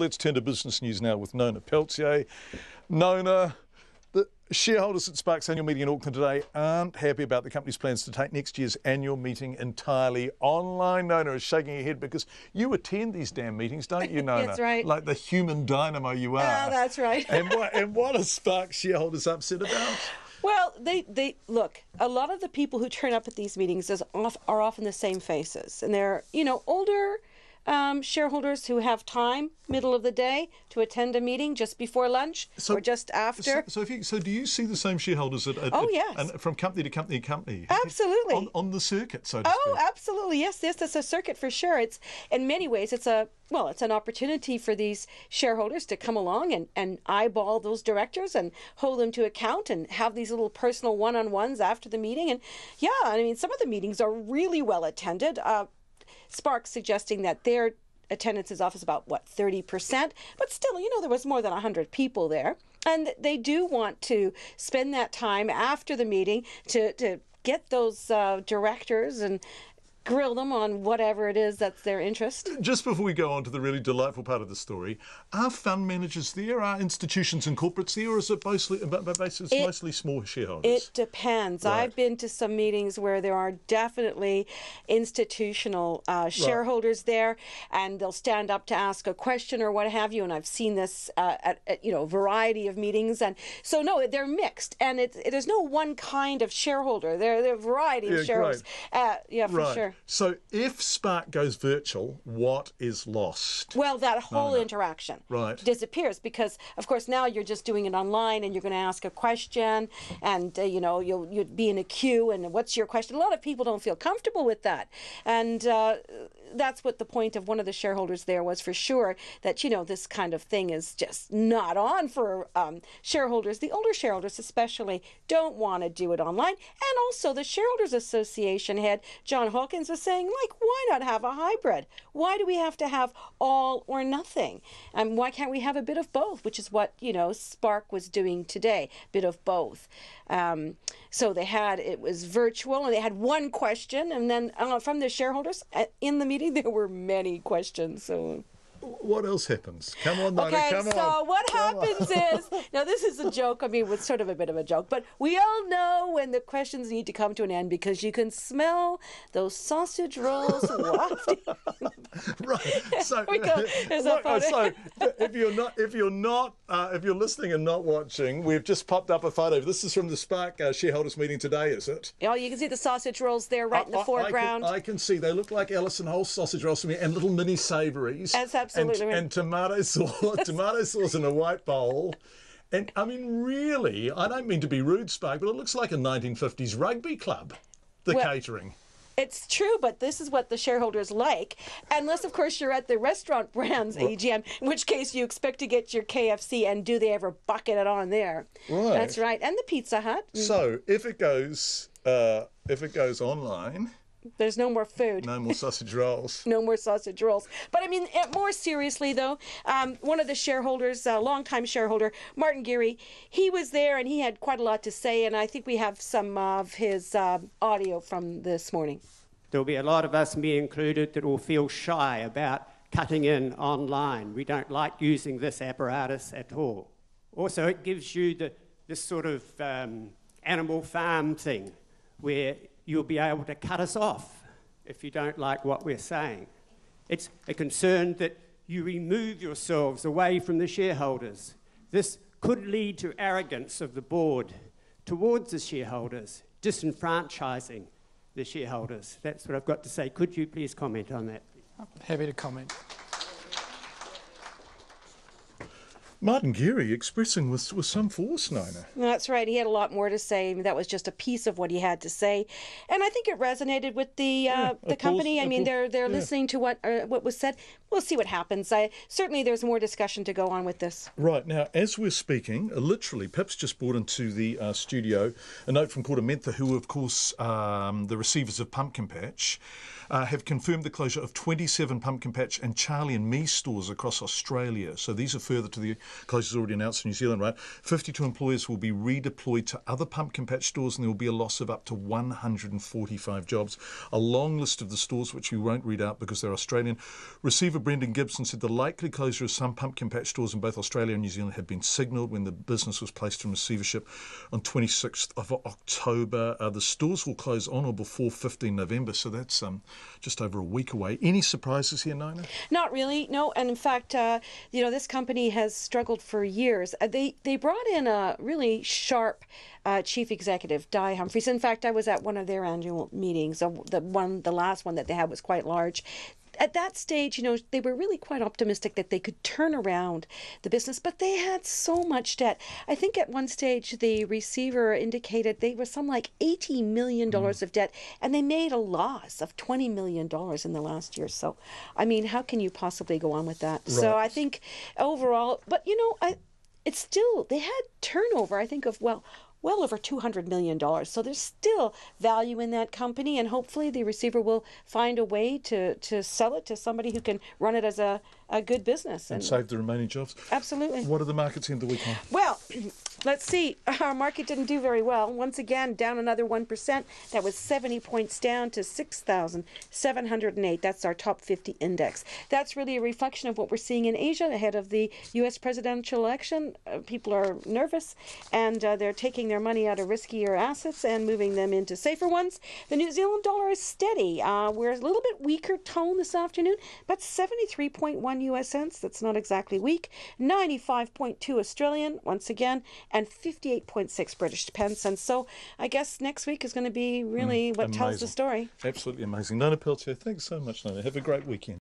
Let's turn to business news now with Nona Peltier. Nona, the shareholders at Spark's annual meeting in Auckland today aren't happy about the company's plans to take next year's annual meeting entirely online. Nona is shaking her head because you attend these damn meetings, don't you, Nona? That's right. Like the human dynamo you ah, are. Yeah, that's right. and, what, and what are Spark shareholders upset about? Well, they, they look. A lot of the people who turn up at these meetings is off, are often the same faces, and they're you know older um, shareholders who have time, middle of the day, to attend a meeting just before lunch or just after. So, so, if you, so do you see the same shareholders at, at, Oh, at- yes. and from company to company to company? Absolutely. On, on the circuit, so to Oh, speak. absolutely. Yes, yes, it's a circuit for sure. It's in many ways it's a well, it's an opportunity for these shareholders to come along and, and eyeball those directors and hold them to account and have these little personal one on ones after the meeting. And yeah, I mean some of the meetings are really well attended. Uh, Sparks suggesting that their attendance is off is about what 30%, but still, you know, there was more than 100 people there. And they do want to spend that time after the meeting to, to get those uh, directors and grill them on whatever it is that's their interest. Just before we go on to the really delightful part of the story, are fund managers there? Are institutions and corporates there, or is it mostly, but- but basically, it's It- mostly small shareholders? It depends. Right. I've been to some meetings where there are definitely institutional uh, shareholders there, and they'll stand up to ask a question or what have you. And I've seen this uh, at, at you know a variety of meetings, and so no, they're mixed, and it's there's no one kind of shareholder. There there are a variety Yeah, of shareholders. Uh, yeah, for right. sure. So if Spark goes virtual, what is lost? Well, that whole interaction Right. disappears because, of course, now you're just doing it online, and you're going to ask a question, and uh, you know you'll you'll be in a queue, and what's your question? A lot of people don't feel comfortable with that, and uh, that's what the point of one of the shareholders there was for sure. That you know this kind of thing is just not on for um, shareholders. The older shareholders, especially, don't want to do it online, and also the shareholders association head John Hawkins was saying, like, why not have a hybrid? Why do we have to have all or nothing? And why can't we have a bit of both? Which is what you know Spark was doing today, bit of both. Um, so they had it was virtual, and they had one question, and then uh, from the shareholders uh, in the meeting there were many questions. So. What else happens? Come on, Nona, Okay, come so on. what Come on. happens is now this is a joke. I mean, it's sort of a bit of a joke, but we all know when the questions need to come to an end because you can smell those sausage rolls wafting. right. So, we go. Look, uh, photo. so if you're not, if you're not, uh, if you're listening and not watching, we've just popped up a photo. This is from the Spark uh, shareholders meeting today, is it? Oh, you can see the sausage rolls there, right in the I- foreground. I can, I can see they look like Alison Holst sausage rolls to me, and little mini savouries. That's absolutely and, and tomato sauce, tomato sauce in a white bowl. And I mean, really, I don't mean to be rude, Spark, but it looks like a 1950s rugby club. The Well- catering. It's true, but this is what the shareholders like. Unless, of course, you're at the restaurant brands AGM, in which case you expect to get your KFC, and do they ever bucket it on there? Right. That's right. And the Pizza Hut. So if it goes, uh, if it goes online, There's no more food. no more sausage rolls. no more sausage rolls. But I mean, eh, more seriously though, um, one of the shareholders, a longtime shareholder, Martin Geary, he was there and he had quite a lot to say, and I think we have some of his um audio from this morning. There'll be a lot of us, me included, that will feel shy about cutting in online. We don't like using this apparatus at all. Also, it gives you the, this sort of um, animal farm thing where you'll be able to cut us off if you don't like what we're saying. It's a concern that you remove yourselves away from the shareholders. This could lead to arrogance of the board towards the shareholders, disenfranchising the shareholders. That's what I've got to say. Could you please comment on that? I'm happy to comment. Martin Geary expressing with, with some force, Nina. That's right. He had a lot more to say. That was just a piece of what he had to say, and I think it resonated with the uh, the company. course, I mean, course, they're they're yeah. listening to what uh, what was said. We'll see what happens. I certainly there's more discussion to go on with this. Right, now, as we're speaking, uh, literally, Pip's just brought into the uh, studio a note from KordaMentha, who, of course, um, the receivers of Pumpkin Patch, uh, have confirmed the closure of 27 Pumpkin Patch and Charlie and Me stores across Australia. So these are further to the closures already announced in New Zealand, right? 52 employers will be redeployed to other pumpkin patch stores, and there will be a loss of up to 145 jobs. A long list of the stores, which we won't read out because they're Australian. Receiver Brendan Gibson said the likely closure of some pumpkin patch stores in both Australia and New Zealand had been signalled when the business was placed in receivership on 26th of October. Uh, the stores will close on or before 15 November, so that's um, just over a week away. Any surprises here, Nona? Not really, no. And in fact, uh, you know, this company has struggled for years. Uh, they they brought in a really sharp uh, chief executive, Di Humphries. In fact, I was at one of their annual meetings. The one, the last one that they had was quite large at that stage, you know, they were really quite optimistic that they could turn around the business, but they had so much debt. I think at one stage the receiver indicated they were some like $80 million mm. of debt, and they made a loss of $20 million in the last year. So, I mean, how can you possibly go on with that? Right. So I think overall, but you know, I, it's still, they had turnover, I think, of, well, well over $200 million. So there's still value in that company, and hopefully the receiver will find a way to, to sell it to somebody who can run it as a, a good business. And, and save the remaining jobs. Absolutely. What are the markets in the weekend? Well, let's see. Our market didn't do very well. Once again, down another 1%. That was 70 points down to 6,708. That's our top 50 index. That's really a reflection of what we're seeing in Asia ahead of the U.S. presidential election. Uh, people are nervous and uh, they're taking their money out of riskier assets and moving them into safer ones. The New Zealand dollar is steady. Uh, we're a little bit weaker tone this afternoon, but 73.1 US cents. That's not exactly weak. 95.2 Australian, once again, and 58.6 British pence. And so I guess next week is going to be really mm, what amazing. tells the story. Absolutely amazing. Nona Peltier, thanks so much, Nona. Have a great weekend.